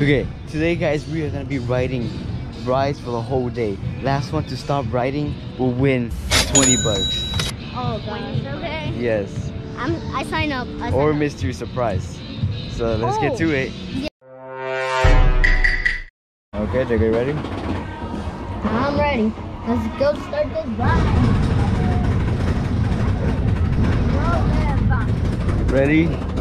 Okay, today guys, we are gonna be riding rides for the whole day. Last one to stop riding will win 20 bucks. Oh gosh. Okay. Yes. I'm. I sign up. I sign Or up. mystery surprise. So let's get Oh. to it. Okay, Jake, you ready? I'm ready. Let's go start this ride. Ready?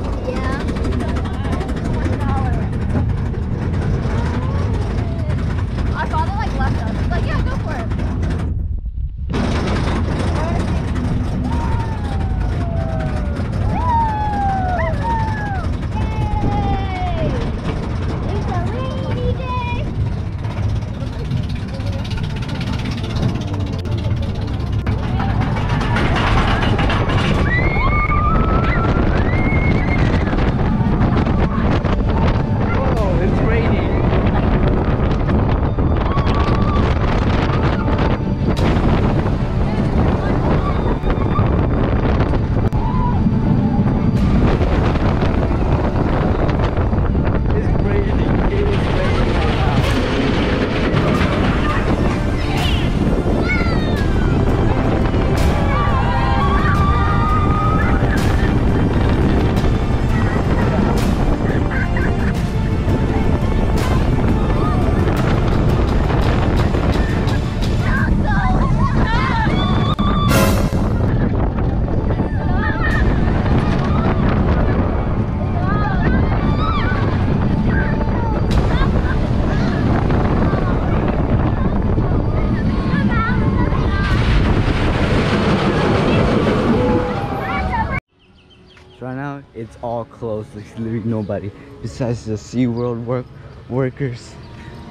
Right now it's all closed. There's literally nobody besides the SeaWorld work workers.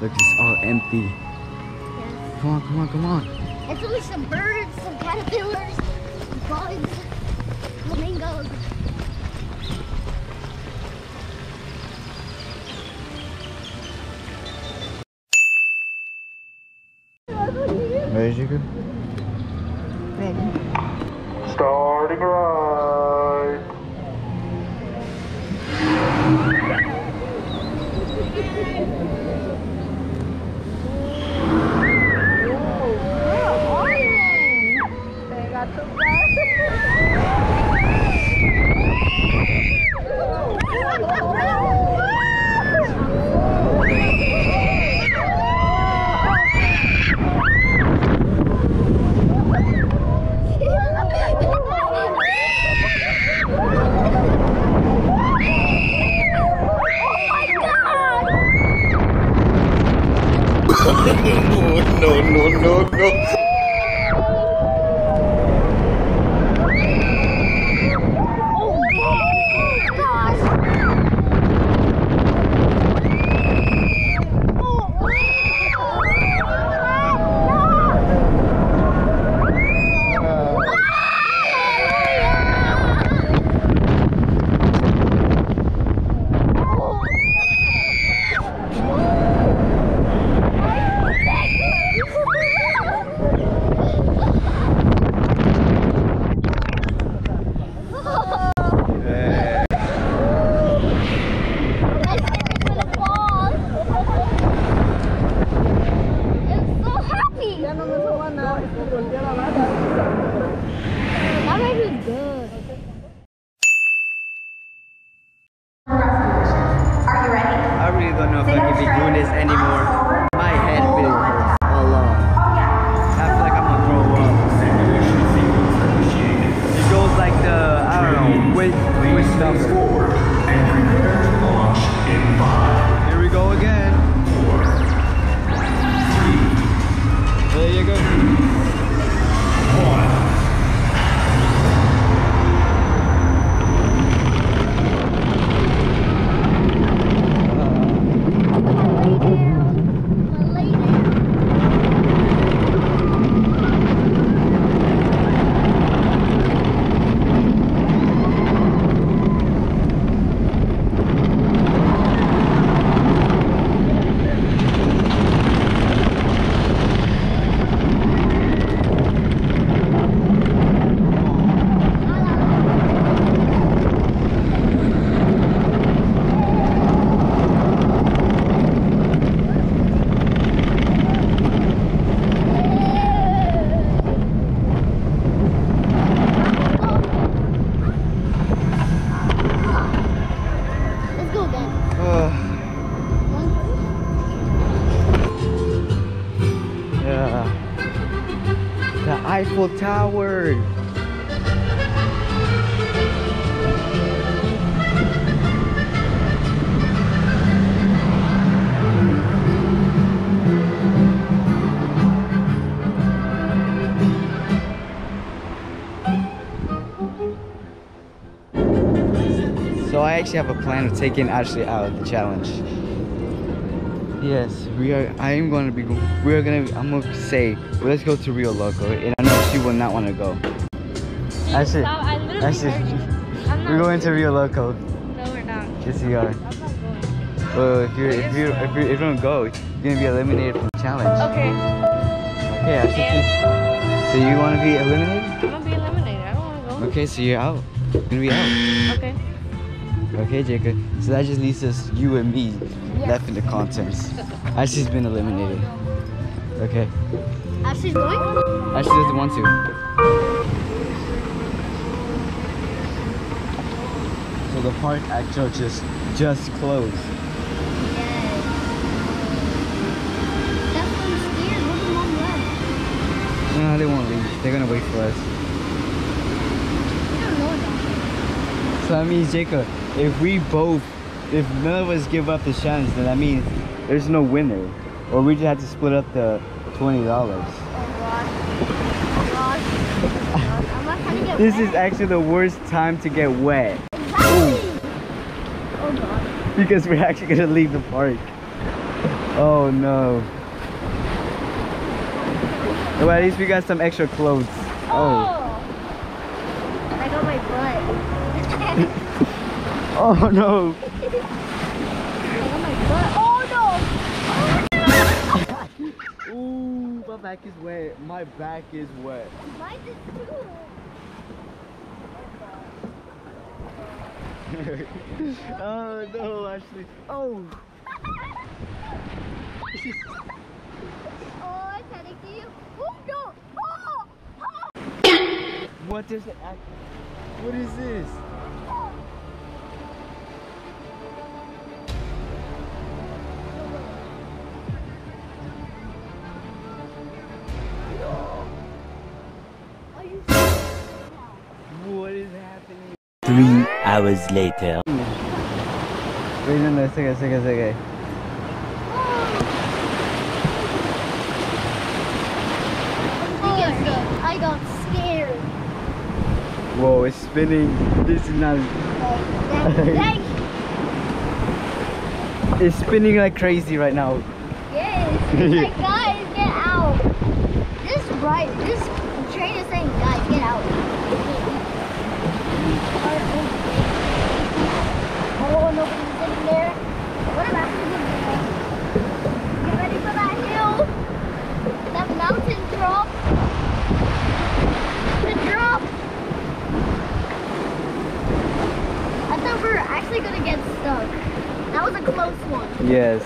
Look, it's all empty. Come on, come on, come on. It's only some birds, some caterpillars, bugs, flamingos. Ready, Jacob? Ready. Starting right. Oh, no, no, no, no. Yeah. That makes me good. Are you ready? I really don't know if I can be doing this anymore. My head really hurts a lot. I feel like I'm gonna throw up. It goes like the, I know, with, with Eiffel Tower. So I actually have a plan of taking Ashley out of the challenge. Yes, we are. I am going to be. We are going to. I'm going to say, let's go to Rio Loco, and I know she will not want to go. Ashley, Stop, I literally Ashley, heard you. I'm we're going to Rio Loco. No, we're not. Yes, we are. I'm not going. Well, if you if you if you if you don't go, you're gonna be eliminated from the challenge. Okay. Okay, Ashley. So you want to be eliminated? I'm gonna be eliminated. I don't wanna go. Okay, so you're out. You're gonna be out. Okay. Okay, Jacob. So that just leaves us you and me left in the contents. Ashley's been eliminated. Okay. Ashley's going? Ashley doesn't want to. So the park actually just just closed. Yes. That's why I'm scared. What the mom left? No, they won't leave. They're gonna wait for us. We don't know. So that means Jacob, if we both, if none of us give up the challenge, then that means there's no winner, or we just have to split up the twenty dollars. Oh gosh. Oh gosh. Oh gosh. I'm not trying to get This wet. is actually the worst time to get wet Exactly. Oh because we're actually gonna leave the park. Oh no. Well, at least we got some extra clothes. Oh. oh. And I got my butt. Oh no. oh my god. Oh no! Ooh, my back is wet. My back is wet. Mine is too. oh no, Ashley. Oh. Oh, it's heading to you. Oh no! Oh! Oh! What does it act? What is this? Three hours later. Wait, no, no, it's okay, it's okay, it's okay. Oh, I got scared. Whoa, it's spinning. This is not. It's spinning like crazy right now. Yes. It's like, guys, get out. This right, this train is saying, guys, get out. Oh, nobody's in there. What am I in there? Get ready for that hill. That mountain drop. The drop. I thought we were actually gonna get stuck. That was a close one. Yes.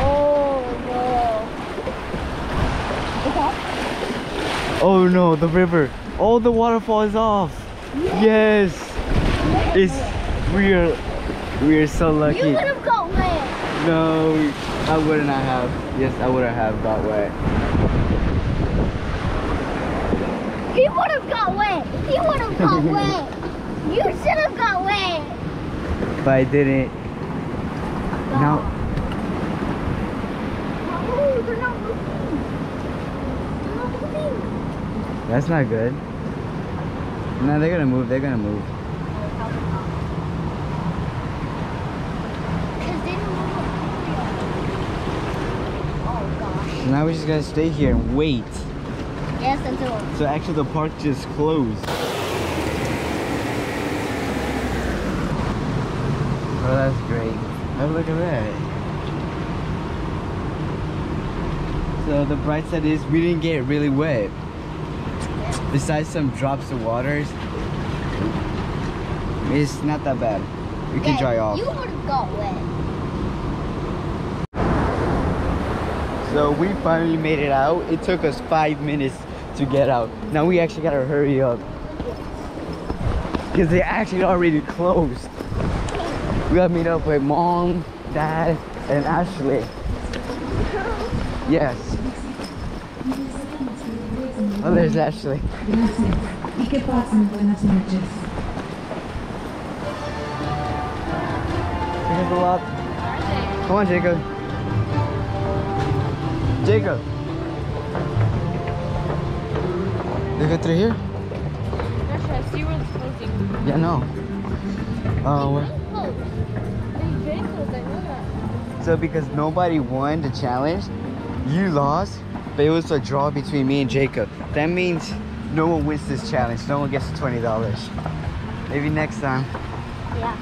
Oh no. Oh no, the river. Oh, the waterfall is off. Yes. It's we are we are so You lucky. would have got wet. No, I wouldn't have. Yes, I would have got wet. He would have got wet. He would have got wet. You should have got wet. But I didn't. Now Oh, they're not moving. They're not moving. That's not good. No, they're gonna move. They're gonna move. Because they didn't move Oh gosh. So now we just gotta stay here and wait. Yes, until So actually, the park just closed. Oh, that's great. Oh, look at that. So the bright side is we didn't get really wet. Besides some drops of waters, it's not that bad. We can Yeah, dry off. You would have got wet. So we finally made it out. It took us five minutes to get out. Now we actually gotta hurry up. Because they actually already closed. We gotta meet up with mom, dad, and Ashley. Yes. Oh, there's Ashley. Gracias. Y que pasen buenas noches. Here's a lot. Come on, Jacob. Jacob. You go through here? Gosh, closing. Yeah, no. Uh, oh, well. Close. It's very close, I know that. So because nobody won the challenge, you lost, but it was a draw between me and Jacob. That means no one wins this challenge. No one gets the twenty dollars. Maybe next time. Yeah.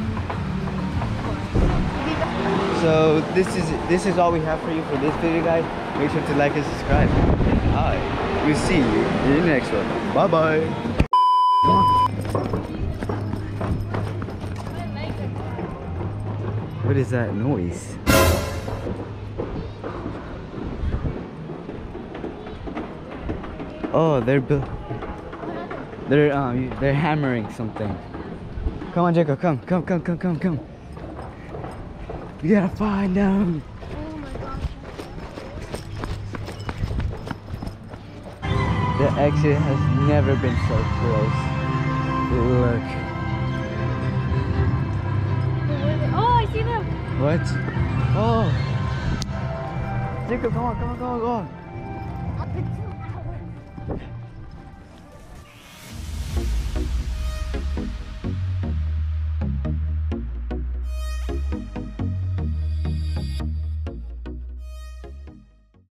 So this is this is all we have for you for this video, guys. Make sure to like and subscribe. Hi. We'll see you in the next one. Bye bye. What is that noise? Oh, they're they're um they're hammering something. Come on, Jacob. Come, come, come, come, come, come. You gotta find them. Oh my gosh. The exit has never been so close. Look. Oh, I see them. What? Oh. Jacob, come on, come on, come on, come on.